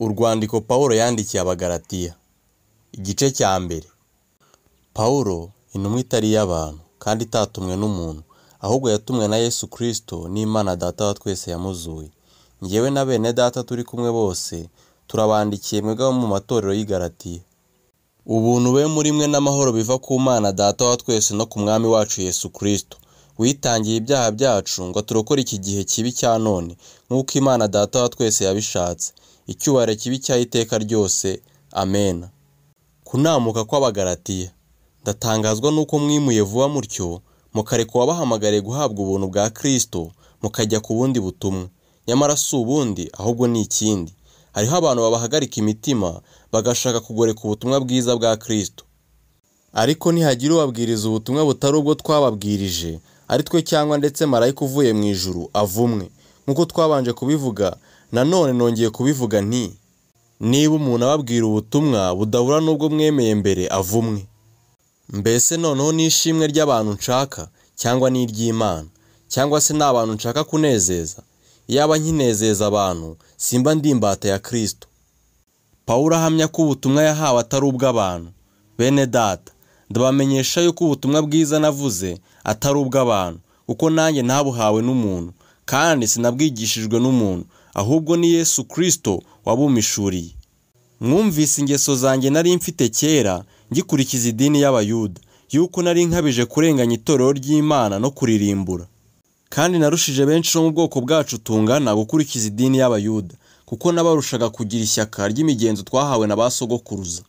Urwandiko Pawulo yandikiye Abagalatiya, igice cya mbere. Pawulo, intumwa itari iy'abantu kandi itatumwe n'umuntu, ahubwo yatumwe na Yesu Kristo n'Imana Data wa twese yamuzuye. Njyewe na bene Data turi kumwe bose, turabandikiye mwebwe mu matorero y'i Galatiya. Ubuntu bube muri mwe n'amahoro biva ku Mana Data wa twese no ku Mwami wacu Yesu Kristo, witangiye ibyaha byacu ngo turokore iki gihe kibi cya none, nk'uko Imana Data wa twese yabishatse. Icyubahiro kibi cyaho iteka ryose. Amen. Kunamuka kw'Abagalatiya. Ndatangazwa n'uko mwimuye vuba mutyo, mukareka uwabahamagariye guhabwa ubuntu bwa Kristo, mukajya ku bundi butumwa. Nyamara si ubundi, ahubwo ni ikindi. Hariho abantu babahagarika imitima, bagashaka kugoreka ubutumwa bwiza bwa Kristo. Ariko nihagira ubabwiriza ubutumwa butari ubwo twababwirije, ari twe cyangwa ndetse marayika uvuye mu ijuru, avumwe. Nk'uko twabanje kubivuga, nanone nongeye kubivuga nti, niba umuntu ababwira ubutumwa budahura n'ubwo mwemeye mbere, avumwe. Mbese noneho ni ishimwe ry'abantu nshaka cyangwa ni iry'Imana? Cyangwa se ni abantu nshaka kunezeza? Iyaba nkinezeza abantu, simba ndi imbata ya Kristo. Pawulo ahamya ko ubutumwa yahawe atari ubw'abantu. Bene Data, ndabamenyesha yuko ubutumwa bwiza navuze atari ubw'abantu, kuko nanjye ntabuhawe n'umuntu, kandi sinabwigishijwe n'umuntu, ahubwo ni Yesu Kristo wabumishuriye. Mwumvise ingeso zanjye nari mfite kera, ngikurikiza idini y'Abayuda, yuko nari nkabije kurenganya itorero ry'Imana no kuririmbura. Kandi narushije benshi bo mu bwoko bwacu tungana gukurikiza idini y'Abayuda, kuko nabarushaga kugira ishyaka ry'imigenzo twahawe na ba sogokuruza.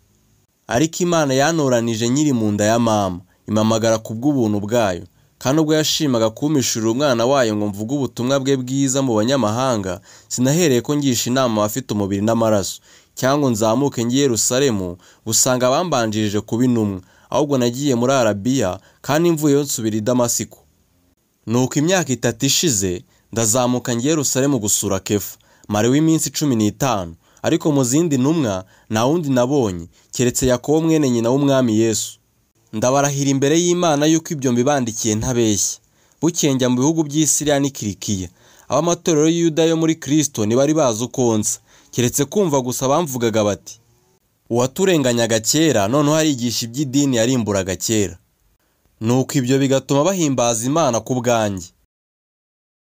Ariko Imana yantoranije nkiri mu nda ya mama, impamagara ku bw'ubuntu bwayo, kandi ubwo yashimaga kumpishurira umwana wayo ngo mvuge ubutumwa bwe bwiza mu banyamahanga, sinahereye ko ngisha inama abafite umubiri n'amaraso, cyangwa nzamuke i Yerusalemu gusanga abambanjirije kuba intumwa, ahubwo nagiye muri Arabiya, kandi mvuyeyo nsubira i Damasiko. Nuko imyaka itatu ishize, ndazamuka i Yerusalemu gusura Kefa, mariwe iminsi cumi n'itanu, ariko mu zindi ntumwa nta wundi nabonye, keretse Yakobo mwene nyina w'Umwami Yesu. Ndabarahira imbere y'Imana yuko ibyo mbibandikiye ntabeshya. Bukeye njya mu bihugu by'i Siriya n'i Kilikiya. Ab'amatorero y'i Yuda yo muri Kristo ntibari bazi uko nsa, keretse kumva gusa bamvugaga bati, uwaturenganyaga kera noneho arigisha iby'idini yarimburaga kera. Nuko ibyo bigatuma bahimbaza Imana ku bwanjye.